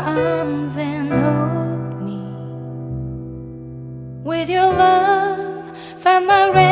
Arms and hold me with your love. Find my rest.